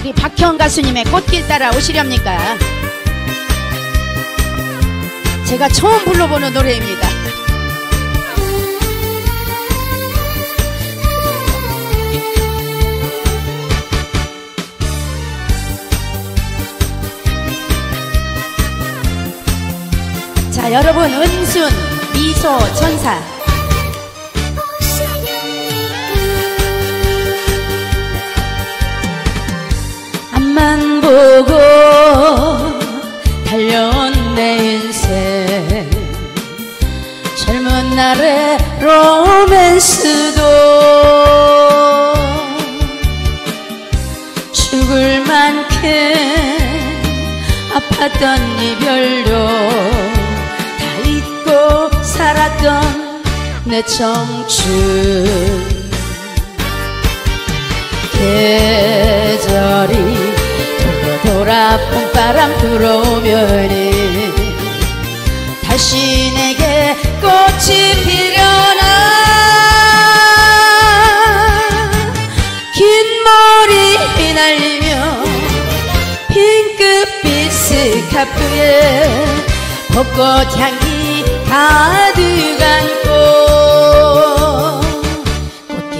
우리 박형 가수님의 꽃길 따라 오시렵니까? 제가 처음 불러보는 노래입니다. 자, 여러분, 은순, 미소, 천사. 보고 달려온 내 인생 젊은 날의 로맨스도 죽을 만큼 아팠던 이별도 다 잊고 살았던 내 청춘 계절이 돌고 돌아 봄바람 불어오면은 다시 내게 꽃이 피려나? 긴 머리 휘날리며 핑크빛 스카프에 벚꽃 향기 가득한 꽃 꽃길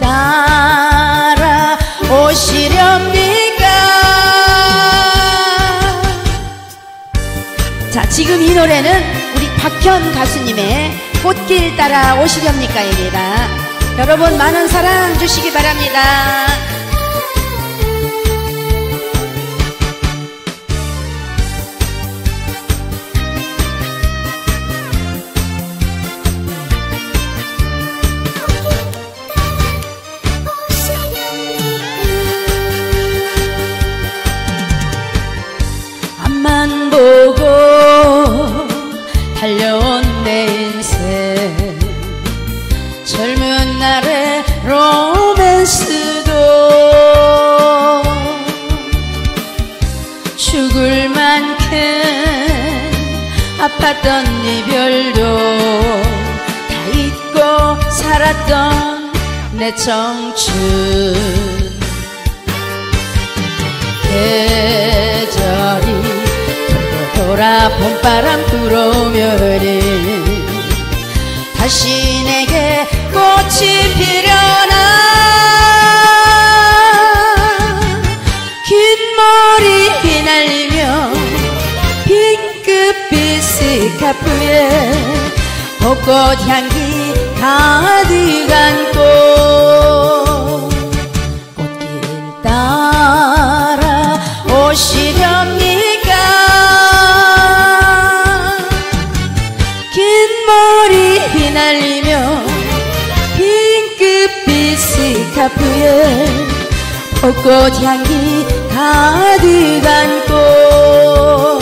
따라 오시렵 지금 이 노래는 우리 박현 가수님의 꽃길 따라 오시렵니까입니다. 여러분 많은 사랑 주시기 바랍니다 날의 로맨스도 죽을 만큼 아팠던 이별도 다 잊고 살았던 내 청춘. 계절이 돌아 봄바람 불어오면은 내게 꽃이 피려나. 긴 머리 휘날리며 핑크빛 스카프에 벚꽃 향기 가득한 꽃 스타프에 벚꽃 향기 가득 안고